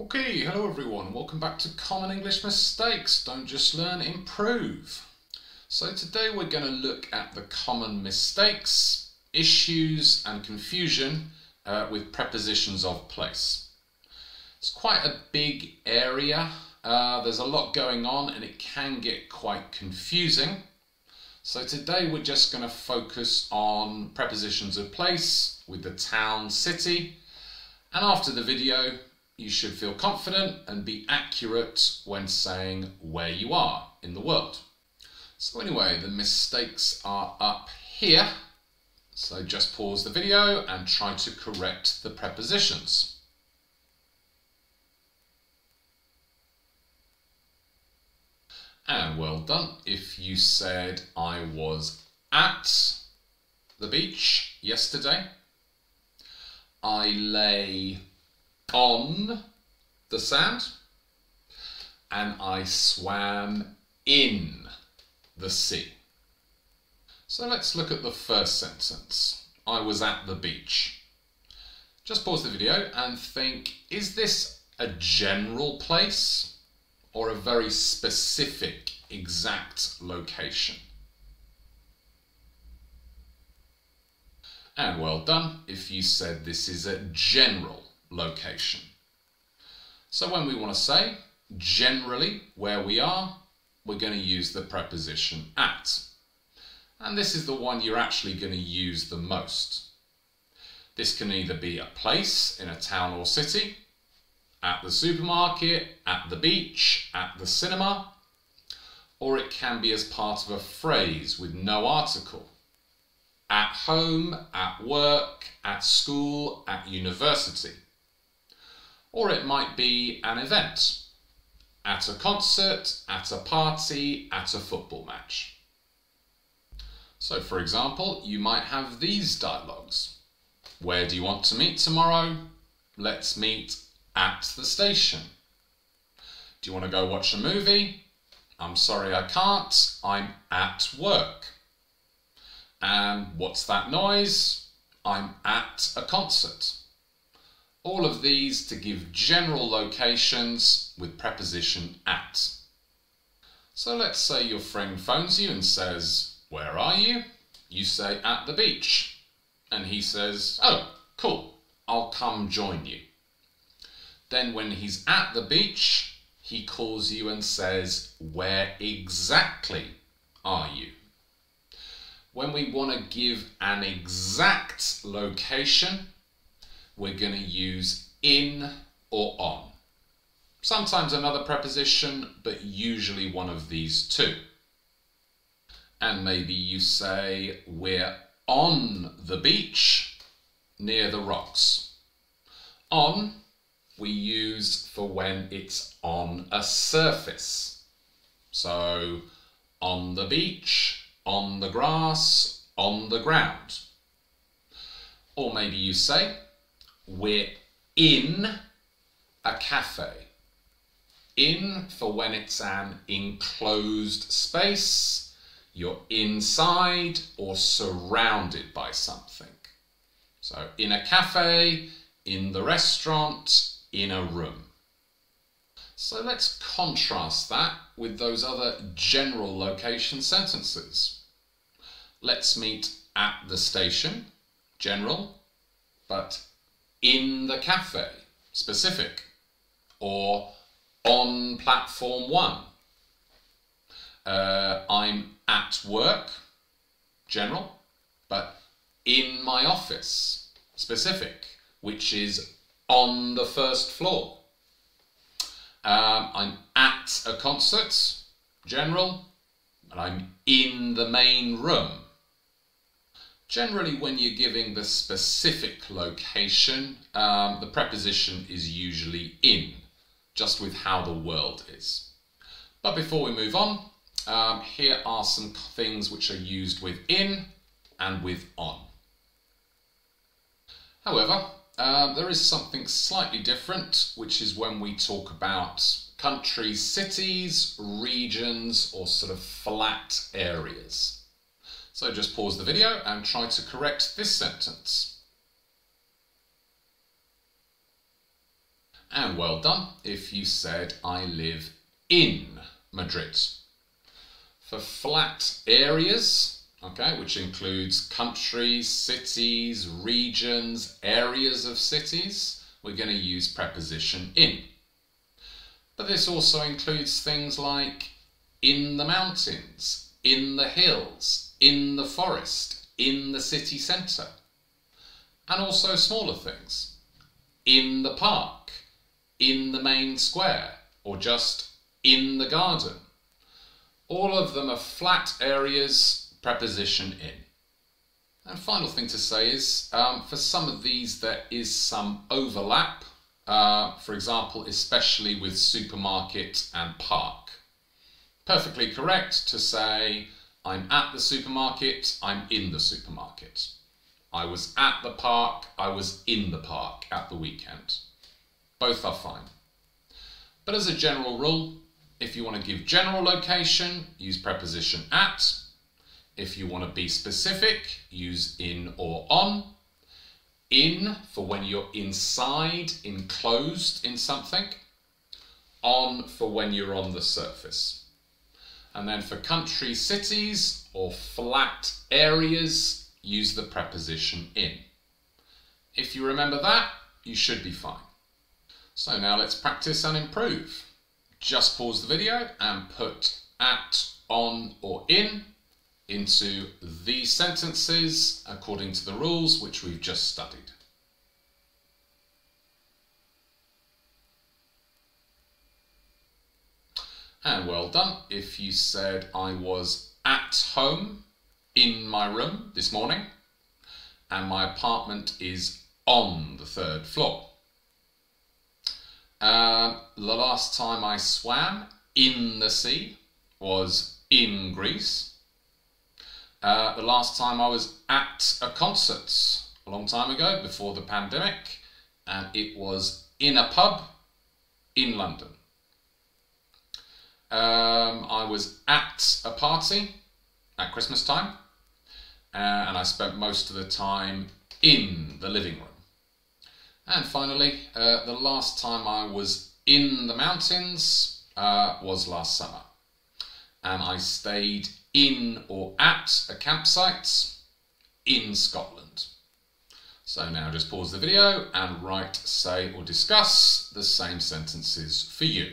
Okay, hello everyone. Welcome back to Common English Mistakes. Don't just learn, improve. So today we're going to look at the common mistakes, issues and confusion uh, with prepositions of place. It's quite a big area. Uh, there's a lot going on and it can get quite confusing. So today we're just going to focus on prepositions of place with the town, city. And after the video, you should feel confident and be accurate when saying where you are in the world. So anyway, the mistakes are up here. So just pause the video and try to correct the prepositions. And well done if you said I was at the beach yesterday. I lay on the sand and I swam in the sea. So let's look at the first sentence. I was at the beach. Just pause the video and think, is this a general place or a very specific exact location? And well done if you said this is a general location. So when we want to say generally where we are, we're going to use the preposition at. And this is the one you're actually going to use the most. This can either be a place in a town or city, at the supermarket, at the beach, at the cinema, or it can be as part of a phrase with no article. At home, at work, at school, at university or it might be an event at a concert, at a party, at a football match. So, for example, you might have these dialogues. Where do you want to meet tomorrow? Let's meet at the station. Do you want to go watch a movie? I'm sorry I can't. I'm at work. And what's that noise? I'm at a concert. All of these to give general locations with preposition at. So let's say your friend phones you and says, where are you? You say, at the beach. And he says, oh, cool, I'll come join you. Then when he's at the beach, he calls you and says, where exactly are you? When we want to give an exact location, we're going to use in or on. Sometimes another preposition, but usually one of these two. And maybe you say, we're on the beach near the rocks. On we use for when it's on a surface. So on the beach, on the grass, on the ground. Or maybe you say, we're in a cafe. In for when it's an enclosed space, you're inside or surrounded by something. So in a cafe, in the restaurant, in a room. So let's contrast that with those other general location sentences. Let's meet at the station, general, but in the cafe, specific, or on platform one. Uh, I'm at work, general, but in my office, specific, which is on the first floor. Um, I'm at a concert, general, and I'm in the main room. Generally, when you're giving the specific location, um, the preposition is usually in, just with how the world is. But before we move on, um, here are some things which are used with in and with on. However, uh, there is something slightly different, which is when we talk about countries, cities, regions, or sort of flat areas. So just pause the video and try to correct this sentence. And well done if you said I live in Madrid. For flat areas, okay, which includes countries, cities, regions, areas of cities, we're going to use preposition in. But this also includes things like in the mountains, in the hills, in the forest, in the city centre. And also smaller things, in the park, in the main square, or just in the garden. All of them are flat areas, preposition in. And final thing to say is, um, for some of these there is some overlap, uh, for example, especially with supermarket and park. Perfectly correct to say, I'm at the supermarket, I'm in the supermarket. I was at the park, I was in the park at the weekend. Both are fine. But as a general rule, if you want to give general location, use preposition at. If you want to be specific, use in or on. In for when you're inside, enclosed in something. On for when you're on the surface. And then for country, cities or flat areas, use the preposition in. If you remember that, you should be fine. So now let's practice and improve. Just pause the video and put at, on or in into these sentences according to the rules which we've just studied. And well done if you said I was at home in my room this morning and my apartment is on the third floor. Uh, the last time I swam in the sea was in Greece. Uh, the last time I was at a concert a long time ago before the pandemic and it was in a pub in London. Um, I was at a party at Christmas time uh, and I spent most of the time in the living room. And finally, uh, the last time I was in the mountains uh, was last summer. And I stayed in or at a campsite in Scotland. So now just pause the video and write, say or discuss the same sentences for you.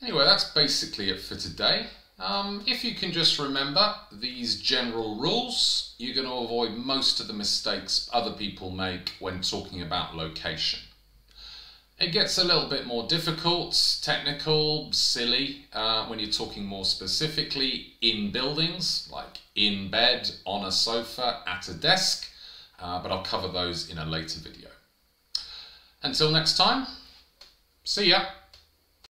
Anyway, that's basically it for today. Um, if you can just remember these general rules, you're going to avoid most of the mistakes other people make when talking about location. It gets a little bit more difficult, technical, silly uh, when you're talking more specifically in buildings, like in bed, on a sofa, at a desk, uh, but I'll cover those in a later video. Until next time, see ya!